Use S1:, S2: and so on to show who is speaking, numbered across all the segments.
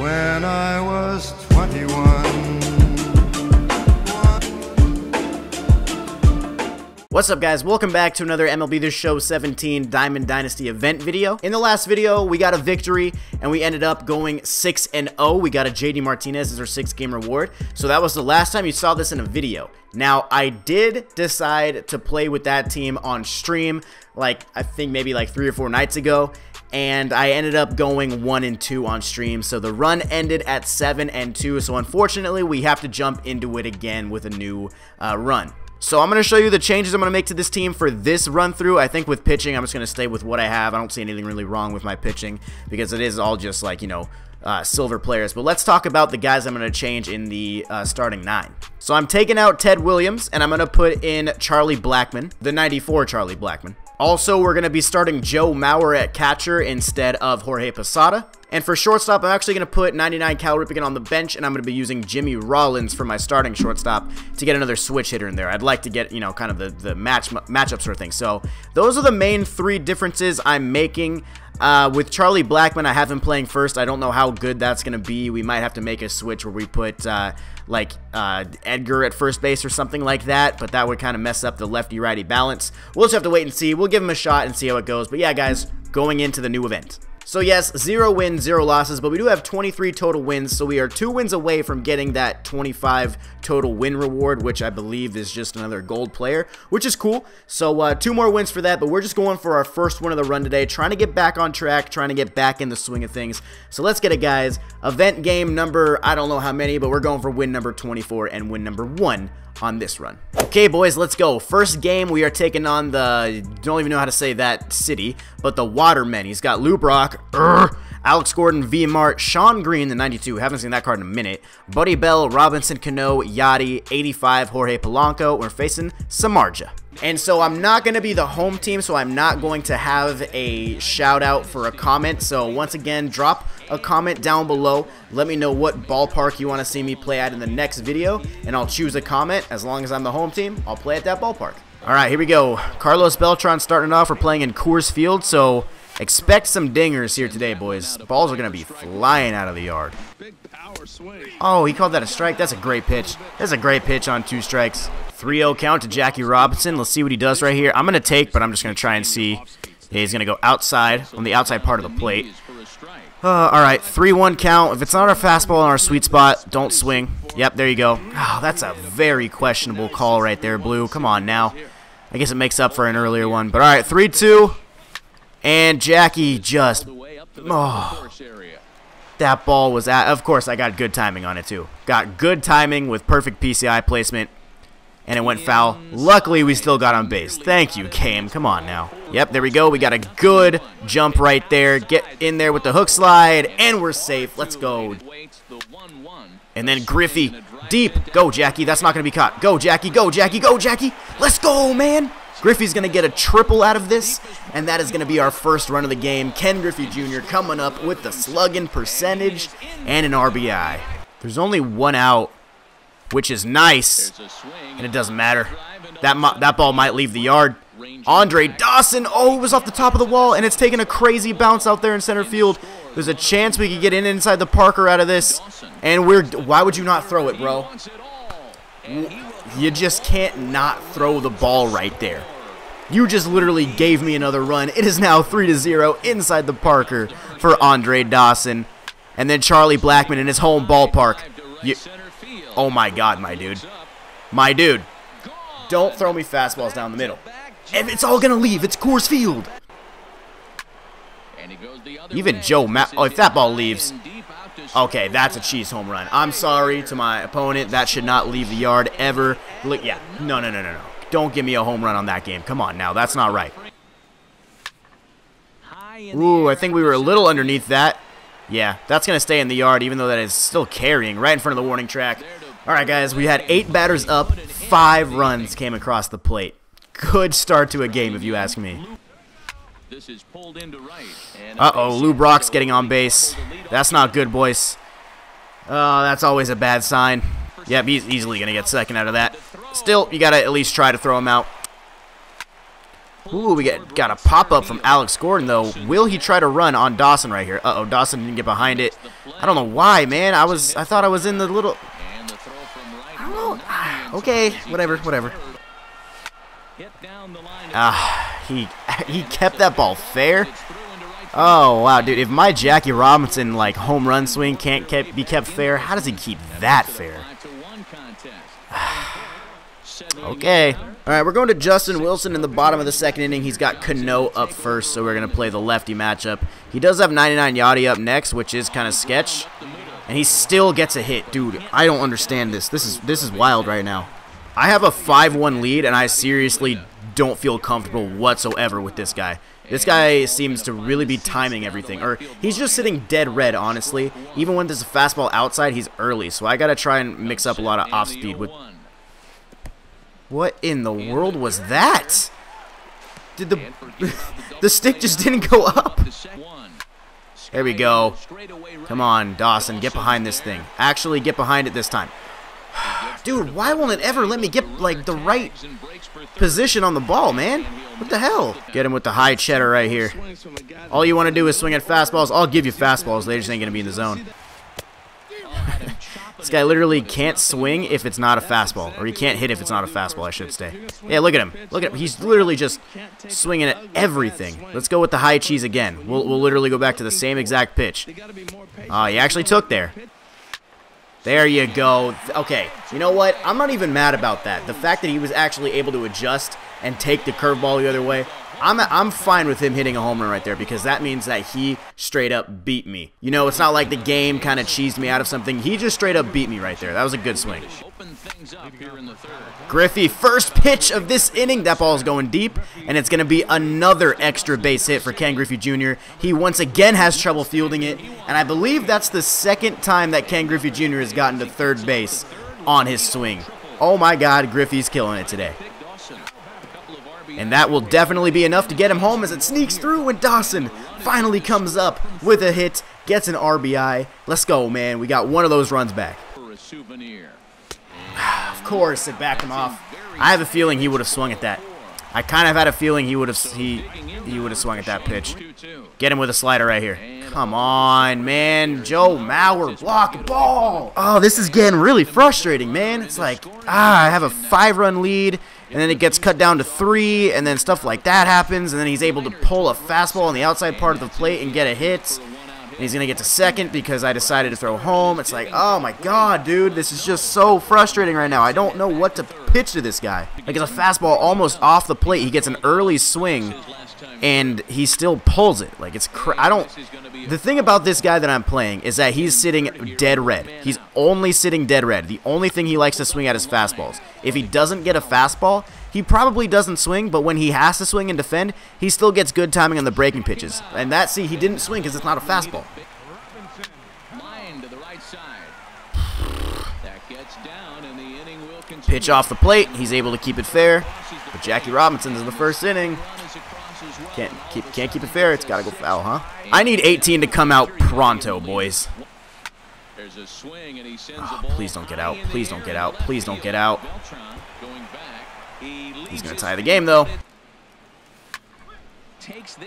S1: when I was 21.
S2: What's up guys, welcome back to another MLB The Show 17 Diamond Dynasty event video. In the last video, we got a victory and we ended up going 6-0. We got a JD Martinez as our 6 game reward. So that was the last time you saw this in a video. Now, I did decide to play with that team on stream, like I think maybe like 3 or 4 nights ago and I ended up going 1 and 2 on stream. So the run ended at 7 and 2. So unfortunately, we have to jump into it again with a new uh, run. So I'm going to show you the changes I'm going to make to this team for this run through. I think with pitching, I'm just going to stay with what I have. I don't see anything really wrong with my pitching because it is all just like, you know, uh, silver players. But let's talk about the guys I'm going to change in the uh, starting nine. So I'm taking out Ted Williams and I'm going to put in Charlie Blackmon, the 94 Charlie Blackmon. Also, we're going to be starting Joe Mauer at catcher instead of Jorge Posada. And for shortstop, I'm actually going to put 99 Cal Ripken on the bench, and I'm going to be using Jimmy Rollins for my starting shortstop to get another switch hitter in there. I'd like to get, you know, kind of the, the match matchup sort of thing. So those are the main three differences I'm making. Uh, with Charlie Blackmon, I have him playing first. I don't know how good that's going to be. We might have to make a switch where we put uh, like uh, Edgar at first base or something like that, but that would kind of mess up the lefty-righty balance. We'll just have to wait and see. We'll give him a shot and see how it goes. But yeah, guys, going into the new event. So yes, zero wins, zero losses, but we do have 23 total wins, so we are two wins away from getting that 25 total win reward, which I believe is just another gold player, which is cool. So uh, two more wins for that, but we're just going for our first win of the run today, trying to get back on track, trying to get back in the swing of things. So let's get it, guys. Event game number, I don't know how many, but we're going for win number 24 and win number one on this run. Okay, boys, let's go. First game, we are taking on the, don't even know how to say that city, but the Watermen. He's got Lou Brock, Alex Gordon, V Mart, Shawn Green, the 92. Haven't seen that card in a minute. Buddy Bell, Robinson Cano, Yadi, 85, Jorge Polanco. We're facing Samardzija. And so I'm not going to be the home team, so I'm not going to have a shout out for a comment. So once again, drop a comment down below. Let me know what ballpark you want to see me play at in the next video, and I'll choose a comment. As long as I'm the home team, I'll play at that ballpark. All right, here we go. Carlos Beltran starting off. We're playing in Coors Field, so expect some dingers here today, boys. Balls are going to be flying out of the yard. Oh, he called that a strike. That's a great pitch. That's a great pitch on two strikes. 3-0 count to Jackie Robinson. Let's see what he does right here. I'm going to take, but I'm just going to try and see. He's going to go outside, on the outside part of the plate. Uh, all right, 3-1 count. If it's not our fastball in our sweet spot, don't swing. Yep, there you go. Oh, that's a very questionable call right there, Blue. Come on now. I guess it makes up for an earlier one. But all right, 3-2. And Jackie just... Oh, that ball was at... Of course, I got good timing on it, too. Got good timing with perfect PCI placement and it went foul. Luckily, we still got on base. Thank you, Kame. Come on now. Yep, there we go. We got a good jump right there. Get in there with the hook slide, and we're safe. Let's go. And then Griffey, deep. Go, Jackie. That's not going to be caught. Go, Jackie. Go, Jackie. Go, Jackie. Let's go, man. Griffey's going to get a triple out of this, and that is going to be our first run of the game. Ken Griffey Jr. coming up with the slugging percentage and an RBI. There's only one out which is nice. And it doesn't matter. That, that ball might leave the yard. Andre Dawson, oh, it was off the top of the wall, and it's taking a crazy bounce out there in center field. There's a chance we could get in inside the parker out of this, and we're, why would you not throw it, bro? You just can't not throw the ball right there. You just literally gave me another run. It is now 3 to 0 inside the parker for Andre Dawson. And then Charlie Blackmon in his home ballpark. You, Oh my god, my dude. My dude. Don't throw me fastballs down the middle. And it's all going to leave. It's Coors Field. Even Joe Ma Oh, if that ball leaves. Okay, that's a cheese home run. I'm sorry to my opponent. That should not leave the yard ever. Look, yeah. No, no, no, no, no. Don't give me a home run on that game. Come on now. That's not right. Ooh, I think we were a little underneath that. Yeah, that's going to stay in the yard, even though that is still carrying right in front of the warning track. All right, guys, we had eight batters up. Five runs came across the plate. Good start to a game, if you ask me. Uh-oh, Lou Brock's getting on base. That's not good, boys. Oh, that's always a bad sign. Yep, he's easily going to get second out of that. Still, you got to at least try to throw him out. Ooh, we get got a pop up from Alex Gordon though. Will he try to run on Dawson right here? Uh oh, Dawson didn't get behind it. I don't know why, man. I was I thought I was in the little. I don't know. Ah, okay, whatever, whatever. Ah, he he kept that ball fair. Oh wow, dude! If my Jackie Robinson like home run swing can't kept, be kept fair, how does he keep that fair? okay. All right, we're going to Justin Wilson in the bottom of the second inning. He's got Cano up first, so we're going to play the lefty matchup. He does have 99 Yadi up next, which is kind of sketch. And he still gets a hit. Dude, I don't understand this. This is this is wild right now. I have a 5-1 lead, and I seriously don't feel comfortable whatsoever with this guy. This guy seems to really be timing everything. Or he's just sitting dead red, honestly. Even when there's a fastball outside, he's early. So I got to try and mix up a lot of off-speed with what in the world was that? Did the the stick just didn't go up? There we go. Come on, Dawson, get behind this thing. Actually, get behind it this time. Dude, why won't it ever let me get, like, the right position on the ball, man? What the hell? Get him with the high cheddar right here. All you want to do is swing at fastballs. I'll give you fastballs. They just ain't going to be in the zone. This guy literally can't swing if it's not a fastball. Or he can't hit if it's not a fastball, I should say. Yeah, look at him. Look at him. He's literally just swinging at everything. Let's go with the high cheese again. We'll, we'll literally go back to the same exact pitch. Oh, he actually took there. There you go. Okay, you know what? I'm not even mad about that. The fact that he was actually able to adjust and take the curveball the other way, I'm, I'm fine with him hitting a home run right there because that means that he straight up beat me. You know, it's not like the game kind of cheesed me out of something. He just straight up beat me right there. That was a good swing. Griffey, first pitch of this inning. That ball is going deep, and it's going to be another extra base hit for Ken Griffey Jr. He once again has trouble fielding it, and I believe that's the second time that Ken Griffey Jr. has gotten to third base on his swing. Oh my God, Griffey's killing it today. And that will definitely be enough to get him home as it sneaks through when Dawson finally comes up with a hit, gets an RBI. Let's go, man. We got one of those runs back. of course, it backed him off. I have a feeling he would have swung at that. I kind of had a feeling he would have he he would have swung at that pitch. Get him with a slider right here. Come on, man. Joe Mauer, block ball. Oh, this is getting really frustrating, man. It's like, ah, I have a five-run lead, and then it gets cut down to three, and then stuff like that happens, and then he's able to pull a fastball on the outside part of the plate and get a hit. And he's going to get to second because I decided to throw home. It's like, oh my god, dude, this is just so frustrating right now. I don't know what to pitch to this guy. Like, it's a fastball almost off the plate. He gets an early swing, and he still pulls it. Like, it's I don't... The thing about this guy that I'm playing is that he's sitting dead red. He's only sitting dead red. The only thing he likes to swing at is fastballs. If he doesn't get a fastball, he probably doesn't swing, but when he has to swing and defend, he still gets good timing on the breaking pitches. And that, see, he didn't swing because it's not a fastball. Pitch off the plate. He's able to keep it fair. But Jackie Robinson is in the first inning. Can't keep can't keep it fair. It's got to go foul, huh? I need 18 to come out pronto, boys. Oh, please don't get out. Please don't get out. Please don't get out. He's to tie the game, though.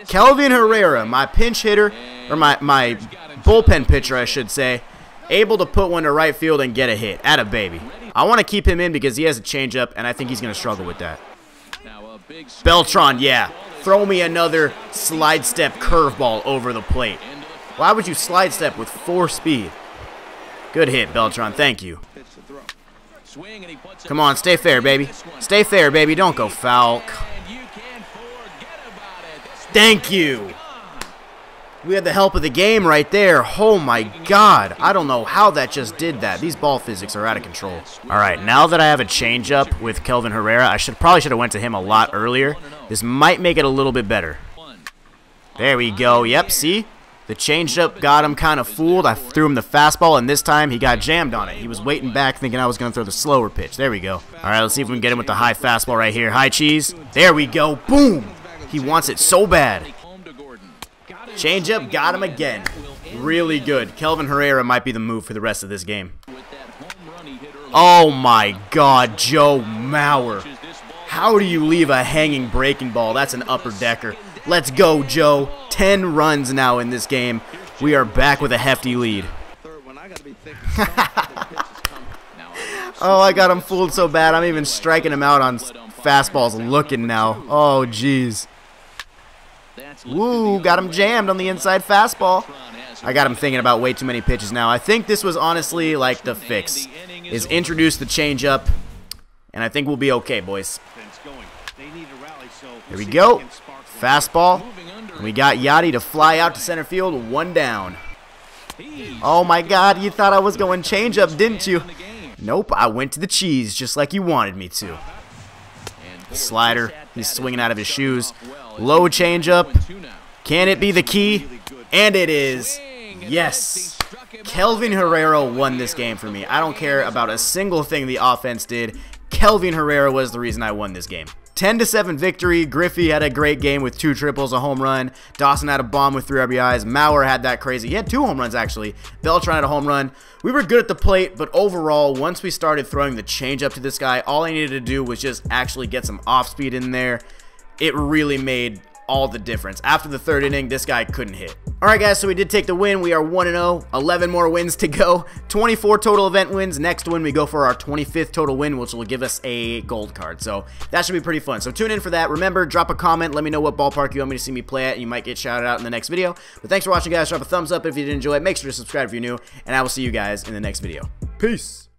S2: Kelvin Herrera, my pinch hitter, or my, my bullpen pitcher, I should say, able to put one to right field and get a hit. At a baby. I want to keep him in because he has a changeup, and I think he's going to struggle with that. Beltran, yeah. Throw me another slide step curveball over the plate. Why would you slide step with four speed? Good hit, Beltran. Thank you. Come on, stay fair, baby. Stay fair, baby. Don't go foul. Thank you. We had the help of the game right there. Oh my god. I don't know how that just did that. These ball physics are out of control. Alright, now that I have a changeup with Kelvin Herrera, I should probably should have went to him a lot earlier. This might make it a little bit better. There we go. Yep, see? The changeup got him kind of fooled. I threw him the fastball, and this time he got jammed on it. He was waiting back thinking I was going to throw the slower pitch. There we go. All right, let's see if we can get him with the high fastball right here. High cheese. There we go. Boom. He wants it so bad. Changeup got him again. Really good. Kelvin Herrera might be the move for the rest of this game. Oh my god, Joe Mauer. How do you leave a hanging breaking ball? That's an upper decker. Let's go, Joe. 10 runs now in this game. We are back with a hefty lead. oh, I got him fooled so bad. I'm even striking him out on fastballs looking now. Oh, jeez. Woo, got him jammed on the inside fastball. I got him thinking about way too many pitches now. I think this was honestly like the fix. Is introduce the changeup, and I think we'll be okay, boys. Here we go. Fastball. We got Yadi to fly out to center field, one down. Oh my god, you thought I was going changeup, didn't you? Nope, I went to the cheese just like you wanted me to. Slider, he's swinging out of his shoes. Low changeup. Can it be the key? And it is. Yes. Kelvin Herrera won this game for me. I don't care about a single thing the offense did. Kelvin Herrera was the reason I won this game. 10 to 7 victory. Griffey had a great game with two triples, a home run. Dawson had a bomb with three RBIs. Mauer had that crazy. He had two home runs actually. Beltran had a home run. We were good at the plate, but overall, once we started throwing the changeup to this guy, all I needed to do was just actually get some off speed in there. It really made all the difference. After the third inning, this guy couldn't hit. All right, guys, so we did take the win. We are 1-0, 11 more wins to go. 24 total event wins. Next win, we go for our 25th total win, which will give us a gold card. So that should be pretty fun. So tune in for that. Remember, drop a comment. Let me know what ballpark you want me to see me play at, and you might get shouted out in the next video. But thanks for watching, guys. Drop a thumbs up if you did enjoy it. Make sure to subscribe if you're new, and I will see you guys in the next video. Peace.